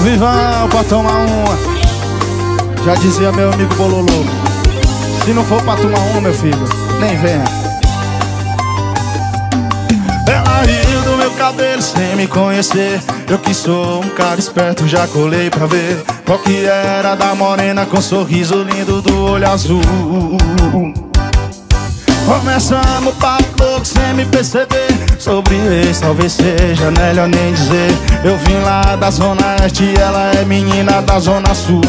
vivão pra tomar uma. Já dizia meu amigo Bololô. Se não for pra tomar uma, meu filho, nem venha. Ela riu do meu cabelo sem me conhecer. Eu que sou um cara esperto, já colei pra ver Qual que era da morena com sorriso lindo do olho azul Começamos papo louco sem me perceber. Sobre isso talvez seja melhor nem dizer. Eu vim lá da zona oeste ela é menina da zona sul.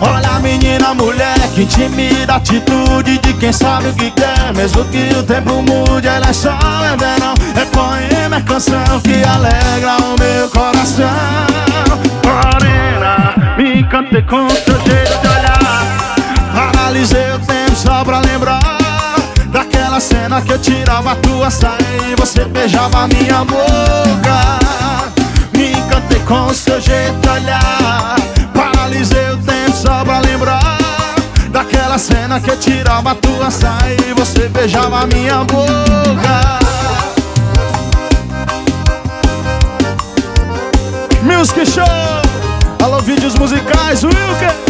Olha menina, mulher que intimida Atitude de quem sabe o que quer. Mesmo que o tempo mude, ela é só é verão É poema, é canção que alegra o meu coração só pra lembrar Daquela cena que eu tirava tua saia E você beijava minha boca. Me encantei com o seu jeito de olhar. Paralisei o tempo só pra lembrar Daquela cena que eu tirava tua saia E você beijava minha boca. Music Show! Alô, vídeos musicais, Wilker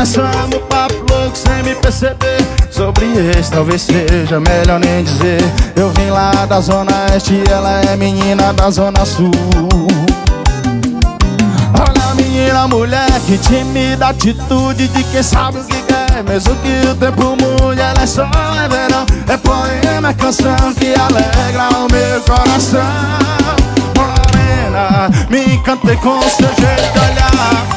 Começando o papo louco sem me perceber. Sobre esse talvez seja melhor nem dizer. Eu vim lá da zona oeste ela é menina da zona sul. Olha a menina, mulher que timida Atitude de quem sabe o que quer. Mesmo que o tempo mude, ela é só é verão. É poema, é canção que alegra o meu coração. Morena, me encantei com seu jeito de olhar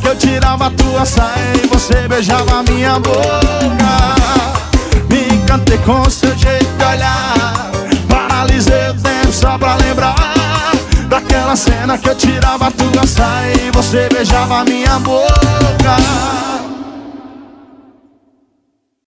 Que eu tirava tua saia E você beijava minha boca. Me encantei com seu jeito de olhar. Paralisei o tempo só pra lembrar Daquela cena que eu tirava tua saia E você beijava minha boca